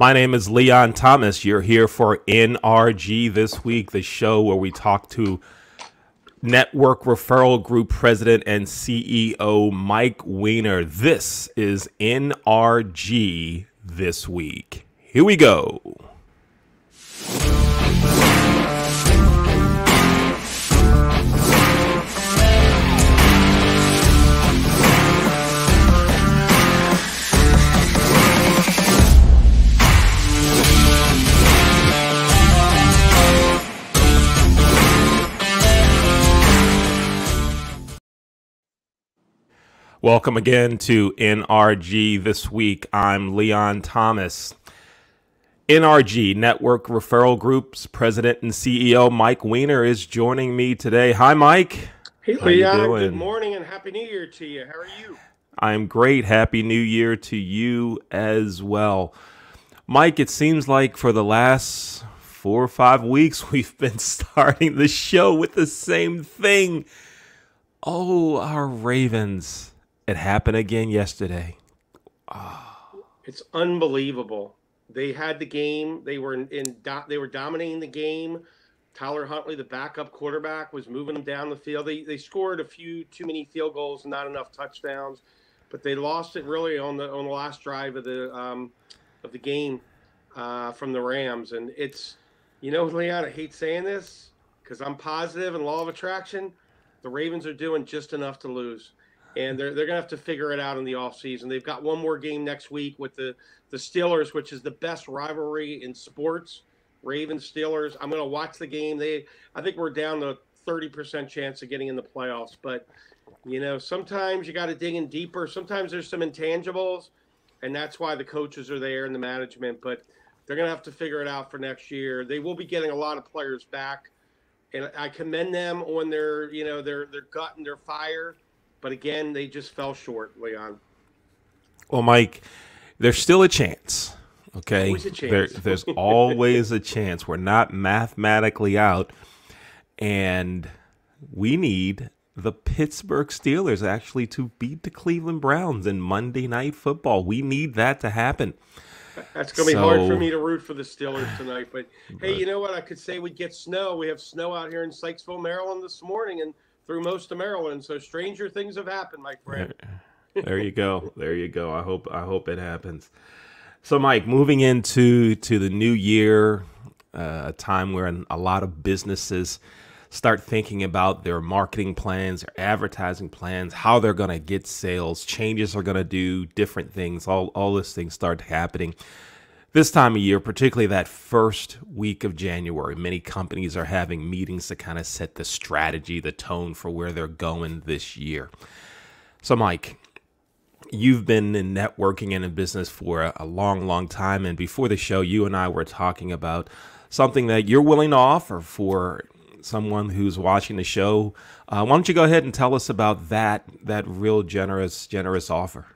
My name is Leon Thomas. You're here for NRG this week, the show where we talk to Network Referral Group President and CEO Mike Weiner. This is NRG this week. Here we go. Welcome again to NRG this week. I'm Leon Thomas. NRG Network Referral Group's president and CEO Mike Weiner is joining me today. Hi, Mike. Hey, Leon. Good morning and happy New Year to you. How are you? I'm great. Happy New Year to you as well. Mike, it seems like for the last four or five weeks, we've been starting the show with the same thing. Oh, our Ravens it happened again yesterday. Oh. It's unbelievable. They had the game. They were in, in do, they were dominating the game. Tyler Huntley, the backup quarterback, was moving them down the field. They they scored a few too many field goals not enough touchdowns, but they lost it really on the on the last drive of the um, of the game uh, from the Rams. And it's you know, Leon, I hate saying this because I'm positive and law of attraction. The Ravens are doing just enough to lose and they're they're gonna have to figure it out in the offseason. They've got one more game next week with the the Steelers, which is the best rivalry in sports. Ravens Steelers. I'm gonna watch the game. They I think we're down to 30% chance of getting in the playoffs, but you know sometimes you got to dig in deeper. Sometimes there's some intangibles, and that's why the coaches are there and the management. But they're gonna have to figure it out for next year. They will be getting a lot of players back, and I commend them on their you know their their gut and their fire but again, they just fell short, Leon. Well, Mike, there's still a chance. Okay, always a chance. There, there's always a chance. We're not mathematically out, and we need the Pittsburgh Steelers actually to beat the Cleveland Browns in Monday Night Football. We need that to happen. That's going to be hard for me to root for the Steelers tonight. But, but hey, you know what? I could say we get snow. We have snow out here in Sykesville, Maryland this morning, and through most of Maryland. So stranger things have happened, my friend. there you go. There you go. I hope I hope it happens. So, Mike, moving into to the new year, uh, a time where a lot of businesses start thinking about their marketing plans, their advertising plans, how they're going to get sales, changes are going to do different things. All all these things start happening this time of year, particularly that first week of January, many companies are having meetings to kind of set the strategy, the tone for where they're going this year. So, Mike, you've been in networking and in business for a long, long time. And before the show, you and I were talking about something that you're willing to offer for someone who's watching the show. Uh, why don't you go ahead and tell us about that that real generous generous offer?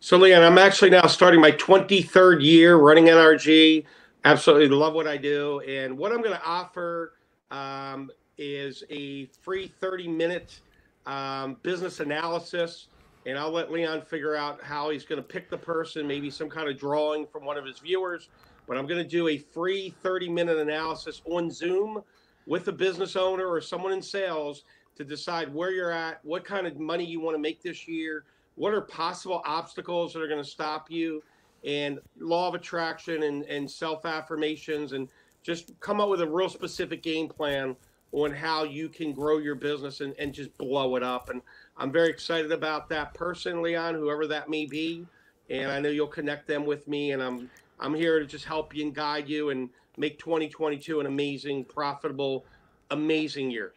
So, Leon, I'm actually now starting my 23rd year running NRG. Absolutely love what I do. And what I'm going to offer um, is a free 30 minute um, business analysis. And I'll let Leon figure out how he's going to pick the person, maybe some kind of drawing from one of his viewers. But I'm going to do a free 30 minute analysis on Zoom with a business owner or someone in sales to decide where you're at, what kind of money you want to make this year, what are possible obstacles that are going to stop you? And law of attraction and, and self affirmations and just come up with a real specific game plan on how you can grow your business and, and just blow it up. And i'm very excited about that person leon whoever that may be. And i know you'll connect them with me and i'm i'm here to just help you and guide you and make 2022 an amazing profitable amazing year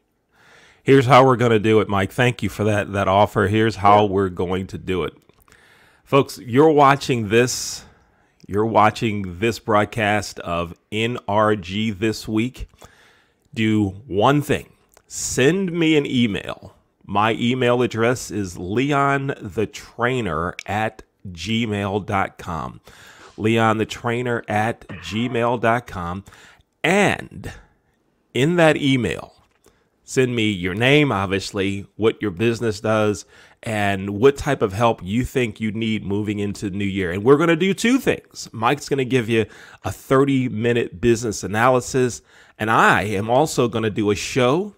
here's how we're going to do it, Mike. Thank you for that that offer. Here's how yeah. we're going to do it. Folks, you're watching this you're watching this broadcast of NRG this week. Do one thing. Send me an email. My email address is leonthetrainer at gmail.com. Leon the trainer at gmail.com. And in that email, Send me your name, obviously, what your business does, and what type of help you think you need moving into the new year. And we're going to do two things. Mike's going to give you a 30 minute business analysis, and I am also going to do a show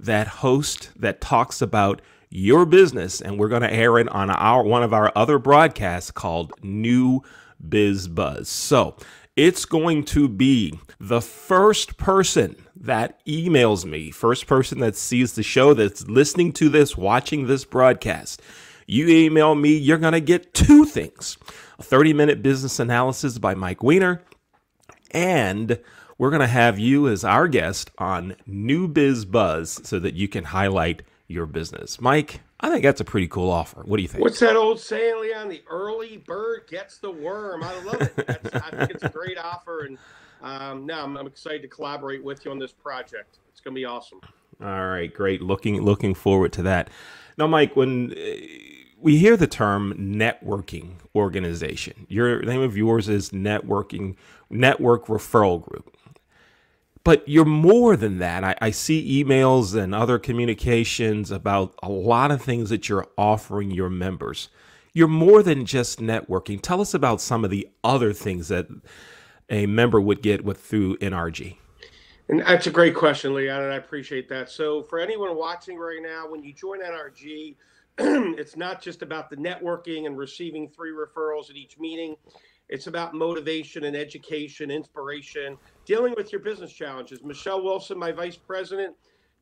that host that talks about your business and we're going to air it on our one of our other broadcasts called New Biz Buzz. So, it's going to be the first person that emails me, first person that sees the show, that's listening to this, watching this broadcast. You email me, you're going to get two things a 30 minute business analysis by Mike Weiner, and we're going to have you as our guest on New Biz Buzz so that you can highlight your business. Mike, I think that's a pretty cool offer. What do you think? What's that old saying, Leon? The early bird gets the worm. I love it. That's, I think it's a great offer, and um, now I'm, I'm, excited to collaborate with you on this project. It's going to be awesome. All right, great. Looking looking forward to that. Now, Mike, when uh, we hear the term networking organization, your name of yours is networking network referral group but you're more than that. I, I, see emails and other communications about a lot of things that you're offering your members. You're more than just networking. Tell us about some of the other things that a member would get with through NRG. And that's a great question, Leon, and I appreciate that. So, for anyone watching right now, when you join NRG, it's not just about the networking and receiving three referrals at each meeting. It's about motivation and education, inspiration, dealing with your business challenges. Michelle Wilson, my vice president,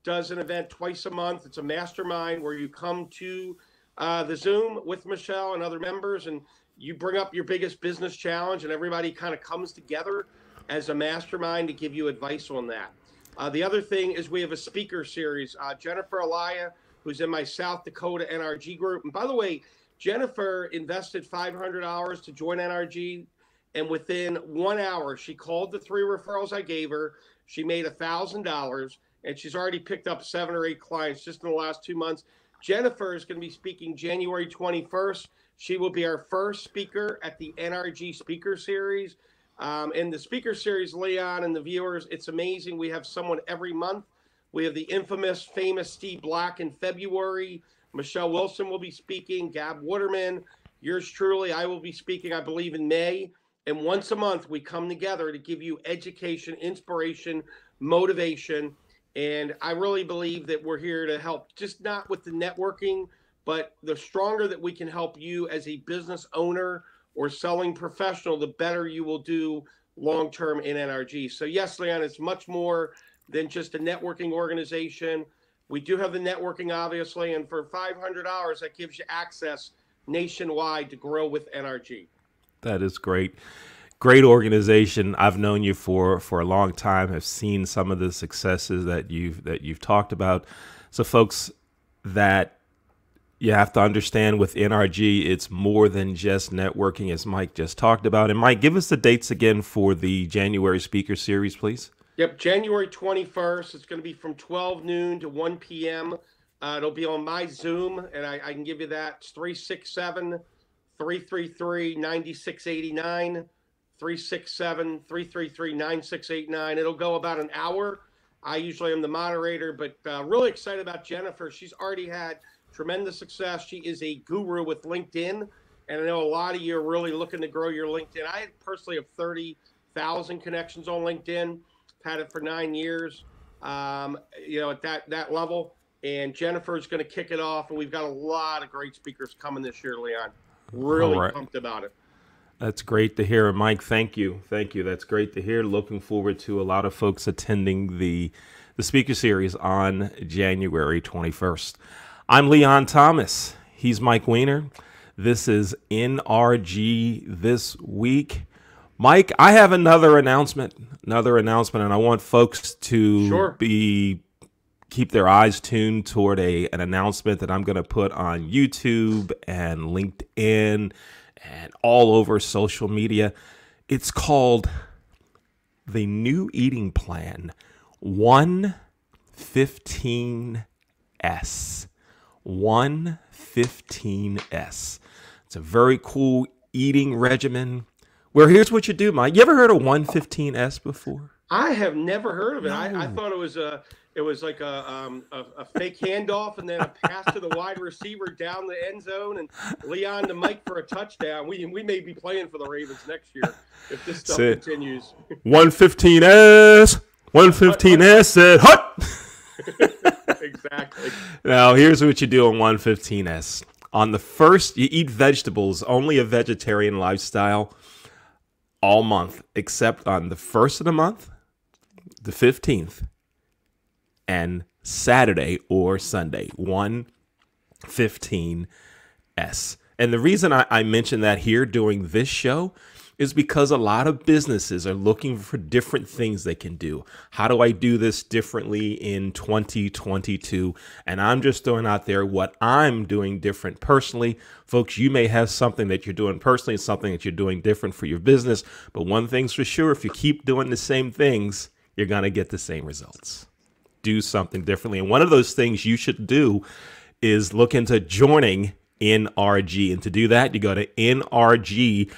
does an event twice a month. It's a mastermind where you come to uh, the Zoom with Michelle and other members, and you bring up your biggest business challenge, and everybody kind of comes together as a mastermind to give you advice on that. Uh, the other thing is we have a speaker series. Uh, Jennifer Alaya, who's in my South Dakota NRG group, and by the way, Jennifer invested 500 hours to join NRG. And within one hour, she called the three referrals I gave her. She made a $1,000 and she's already picked up seven or eight clients just in the last two months. Jennifer is going to be speaking January 21st. She will be our first speaker at the NRG Speaker Series. Um, and the speaker series, Leon and the viewers, it's amazing. We have someone every month. We have the infamous, famous Steve Black in February. Michelle Wilson will be speaking, Gab Waterman, yours truly. I will be speaking, I believe, in May. And once a month, we come together to give you education, inspiration, motivation. And I really believe that we're here to help, just not with the networking, but the stronger that we can help you as a business owner or selling professional, the better you will do long term in NRG. So, yes, Leon, it's much more than just a networking organization. We do have the networking, obviously, and for $500, that gives you access nationwide to grow with NRG. That is great. Great organization. I've known you for for a long time. Have seen some of the successes that you've that you've talked about. So, folks, that you have to understand with NRG, it's more than just networking, as Mike just talked about. And Mike, give us the dates again for the January speaker series, please. Yep, January 21st. It's going to be from 12 noon to 1 p.m. Uh, it'll be on my Zoom, and I, I, can give you that. It's 367 333 9689. 367 333 9689. It'll go about an hour. I usually am the moderator, but uh, really excited about Jennifer. She's already had tremendous success. She is a guru with LinkedIn. And I know a lot of you are really looking to grow your LinkedIn. I personally have 30,000 connections on LinkedIn I've had it for nine years, um, you know, at that that level. And Jennifer's going to kick it off, and we've got a lot of great speakers coming this year, Leon. Really right. pumped about it. That's great to hear, Mike. Thank you, thank you. That's great to hear. Looking forward to a lot of folks attending the the speaker series on January 21st. I'm Leon Thomas. He's Mike Weiner. This is NRG this week. Mike, I have another announcement, another announcement, and I want folks to sure. be keep their eyes tuned toward a an announcement that I'm going to put on YouTube and LinkedIn and all over social media. It's called the New Eating Plan 115S. 115S. It's a very cool eating regimen where here's what you do, Mike. You ever heard of 115S before? I have never heard of it. No. I, I, thought it was a it was like a, um, a, a fake handoff and then a pass to the wide receiver down the end zone and Leon to Mike for a touchdown. We we may be playing for the Ravens next year if this stuff continues. One fifteen S, one fifteen S said hut. Exactly. Now here's what you do on 115S. On the first, you eat vegetables, only a vegetarian lifestyle all month, except on the first of the month the 15th and Saturday or Sunday, 115 S. And the reason I, I mention that here during this show is because a lot of businesses are looking for different things they can do. How do I do this differently in 2022? And I'm just throwing out there what I'm doing different personally. Folks, you may have something that you're doing personally, something that you're doing different for your business. But one thing's for sure if you keep doing the same things, you're going to get the same results. Do something differently. And one of those things you should do is look into joining NRG. And to do that, you go to nrg.online.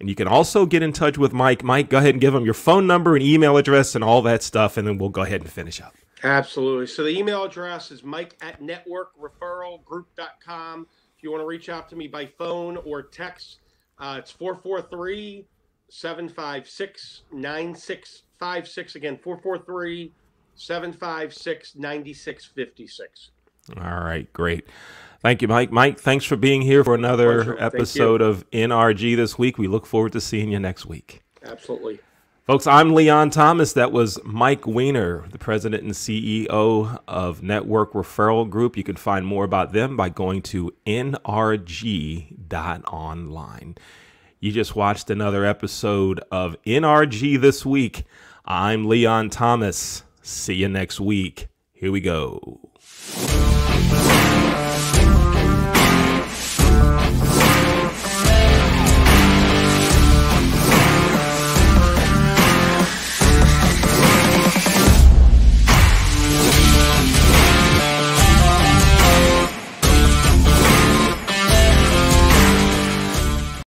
And you can also get in touch with Mike. Mike, go ahead and give him your phone number and email address and all that stuff, and then we'll go ahead and finish up. Absolutely. So the email address is mike at networkreferralgroup.com. If you want to reach out to me by phone or text, uh, it's 443 756 9656. Again, 443 756 9656. All right, great. Thank you, Mike. Mike, thanks for being here for another Pleasure. episode of NRG this week. We look forward to seeing you next week. Absolutely. Folks, I'm Leon Thomas. That was Mike Weiner, the president and CEO of Network Referral Group. You can find more about them by going to nrg.online. You just watched another episode of NRG This Week. I'm Leon Thomas. See you next week. Here we go. Thank you.